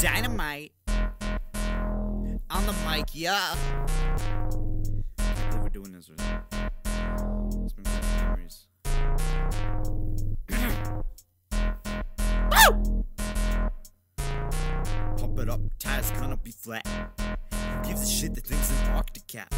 Dynamite on the mic, yeah. I believe we're doing this. Let's bring back memories. Pump it up, tires gonna be flat. Gives a shit that thinks an Arctic cat?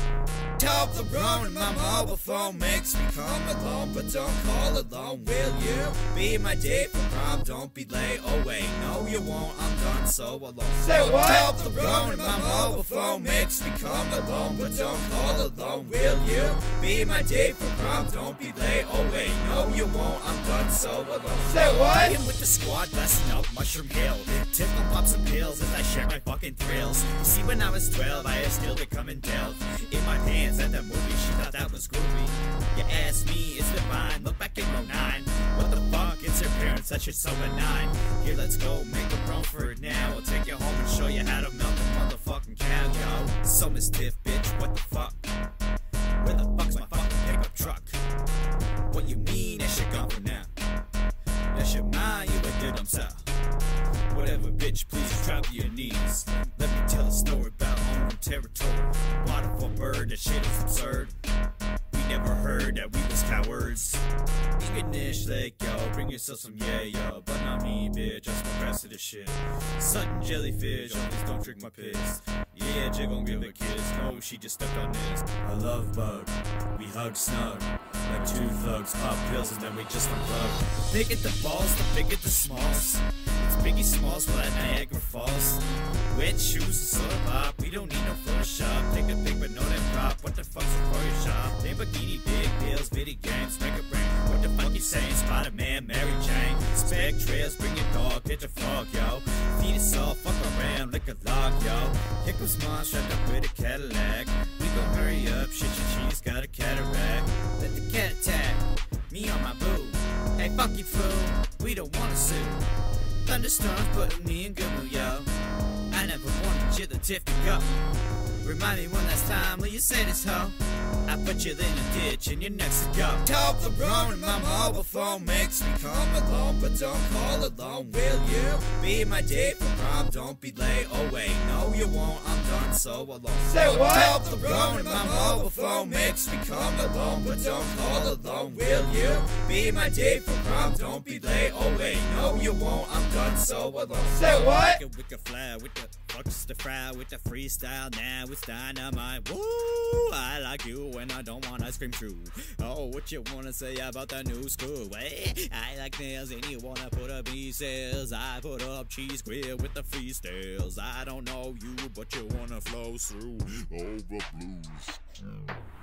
Toblerone and my mobile phone makes me come alone, but don't call alone. Will you be my date for prom? Don't be late. Oh wait, no you won't. I'm done so alone. Say what? Toblerone and my mobile phone makes me come alone, but don't call alone. Will you be my date for prom? Don't be late. Oh wait, no you won't. I'm done so alone. Say what? The squad, blasting up Mushroom Hill. Tip and pop some pills as I share my fucking thrills. You see, when I was 12, I had still become indulged in my pants at the movie. She thought that was groovy. You asked me, is it mine? Look back in 09. What the fuck? It's your parents, that shit's so benign. Here, let's go, make a run for it now. I'll take you home and show you how to milk a motherfucking cow, yo. So Miss Tiff, bitch, Whatever, bitch, please drop your knees. Let me tell a story about own territory. Waterfall bird, that shit is absurd. We never heard that we was cowards. English, like yo, bring yourself some yeah, yo, but not me, bitch. I smoke rest of the shit. Sudden jellyfish, oh, please don't drink my piss. Yeah, Jig gon' give a kiss. No, she just stepped on this. A love bug, we hug snug. Like two thugs, pop pills, and then we just unplug. Big at the balls, the big at the smalls. It's Biggie Smalls, but Niagara Falls. Wet shoes and soda pop, we don't need no Photoshop. Take a pic, but no that prop. What the fuck's a Photoshop? Lamborghini, big bills, video games, make a brain. What the fuck you saying? Spider Man, Mary Jane. Spec trails, bring your dog, get your frog, yo. Feed us all, fuck around, lick a log, yo. Here comes mom, strapped up with a Cadillac. We gon' hurry up, shit, your cheese got a cataract. Fool, we don't wanna sue. Thunderstorms putting me in good mood, yo. I never wanted you to tip to go. Remind me one last time, will you say this, ho? I put you in a ditch and you're next to go. Toblerone and my mobile phone makes me come alone, but don't call alone. Will you be my date for prom? Don't be late. Oh wait, no you won't. I'm so alone. Say what? Toblerone and my mobile phone makes me come alone, but don't call alone. Will you be my date for prom? Don't be late. Oh wait, no you won't. I'm done so alone. Say what? We can fly with the fucks to fry with the freestyle. Now it's dynamite. Woo! I like you when I don't want ice cream too. Oh, what you wanna say about the new school? Hey, I like nails and you wanna put up E-cells. I put up cheese grill with the freestyles. I don't know you, but you wanna flow through over blues.